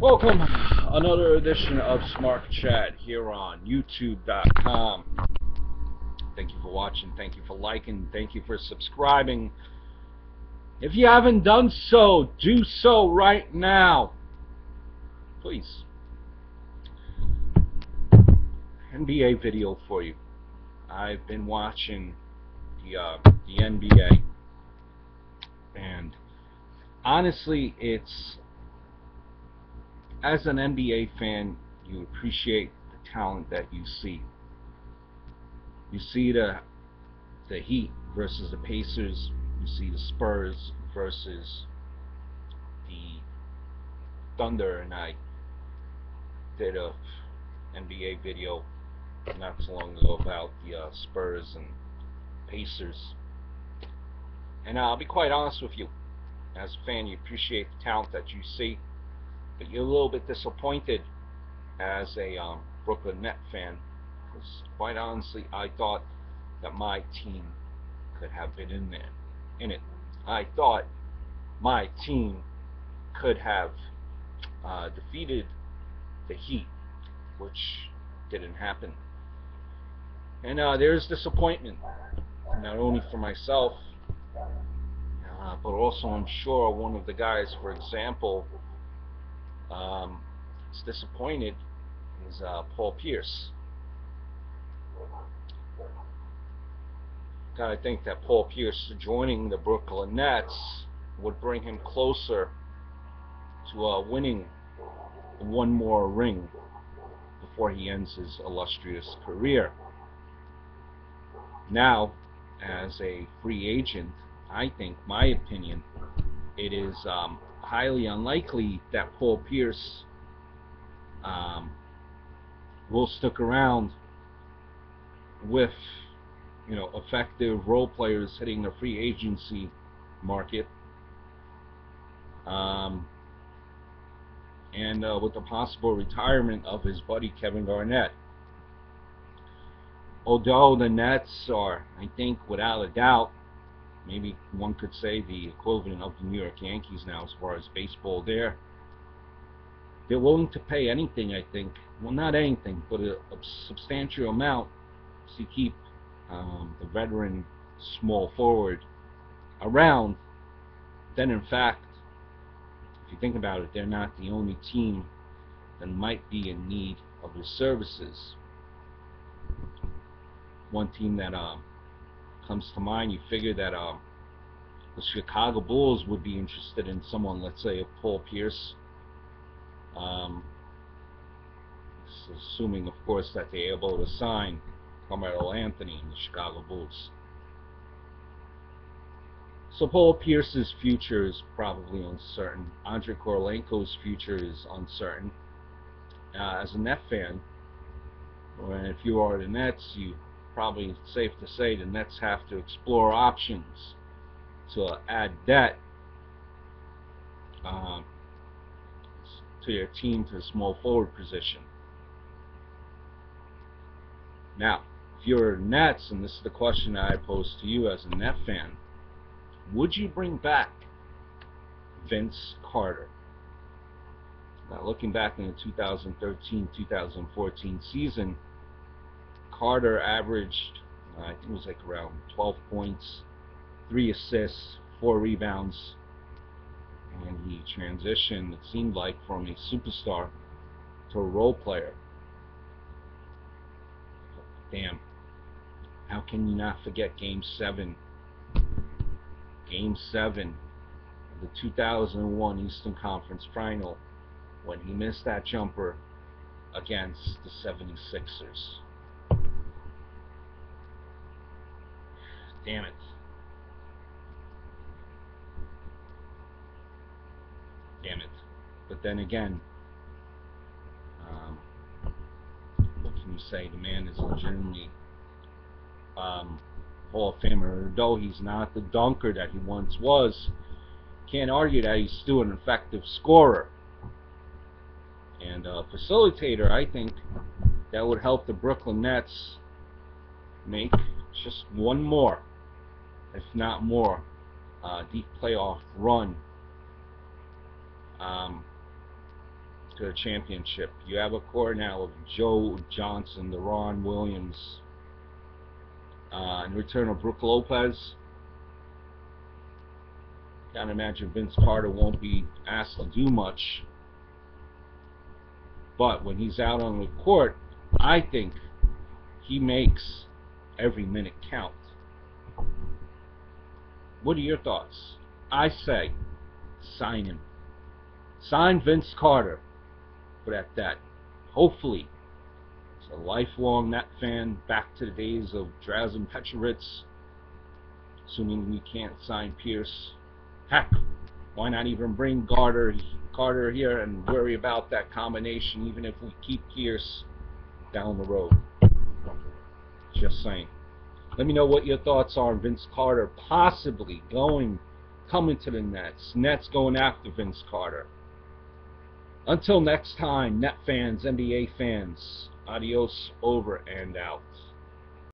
Welcome, another edition of Smart Chat here on YouTube.com. Thank you for watching, thank you for liking, thank you for subscribing. If you haven't done so, do so right now. Please. NBA video for you. I've been watching the uh, the NBA, and honestly, it's as an NBA fan, you appreciate the talent that you see. You see the the Heat versus the Pacers. You see the Spurs versus the Thunder, and I did a NBA video not so long ago about the uh, Spurs and Pacers. And I'll be quite honest with you. As a fan, you appreciate the talent that you see, but you're a little bit disappointed as a um, Brooklyn Net fan. Because quite honestly, I thought that my team could have been in there, in it. I thought my team could have uh, defeated the Heat, which didn't happen. And uh, there's disappointment, not only for myself, uh, but also I'm sure one of the guys, for example, um, is disappointed is uh, Paul Pierce. Gotta think that Paul Pierce joining the Brooklyn Nets would bring him closer to uh, winning one more ring before he ends his illustrious career. Now, as a free agent, I think, my opinion, it is um, highly unlikely that Paul Pierce um, will stick around with you know effective role players hitting the free agency market. Um, and uh, with the possible retirement of his buddy Kevin Garnett. Although the Nets are I think without a doubt maybe one could say the equivalent of the New York Yankees now as far as baseball there. They're willing to pay anything, I think. Well, not anything, but a, a substantial amount to keep um, the veteran small forward around. Then, in fact, if you think about it, they're not the only team that might be in need of his services. One team that um, comes to mind, you figure that um, the Chicago Bulls would be interested in someone, let's say, a Paul Pierce. Um, assuming, of course, that they're able to sign Carmelo Anthony in the Chicago Bulls. So Paul Pierce's future is probably uncertain. Andre Kirilenko's future is uncertain. Uh, as a Net fan, or if you are the Nets, you probably safe to say the Nets have to explore options to add debt uh, to your team to a small forward position. Now, if you're Nets, and this is the question I pose to you as a Net fan, would you bring back Vince Carter? Now, looking back in the 2013-2014 season, Carter averaged, uh, I think it was like around 12 points, 3 assists, 4 rebounds, and he transitioned, it seemed like, from a superstar to a role player. Damn. How can you not forget Game 7? Game 7 of the 2001 Eastern Conference Final when he missed that jumper against the 76ers. Damn it. Damn it. But then again, um, what can you say? The man is legitimately um, Hall of Famer. Though he's not the dunker that he once was, can't argue that he's still an effective scorer. And a facilitator, I think, that would help the Brooklyn Nets make just one more if not more, uh, deep playoff run. Um, to the championship. You have a core now of Joe Johnson, Deron Williams, uh, in return of Brook Lopez. Can't imagine Vince Carter won't be asked to do much. But when he's out on the court, I think he makes every minute count. What are your thoughts? I say, sign him. Sign Vince Carter. But at that, hopefully, as a lifelong Net fan, back to the days of Drazen Petrovic, assuming we can't sign Pierce. Heck, why not even bring Carter, Carter here and worry about that combination, even if we keep Pierce down the road. Just saying. Let me know what your thoughts are on Vince Carter possibly going, coming to the Nets. Nets going after Vince Carter. Until next time, Net fans, NBA fans, adios, over and out.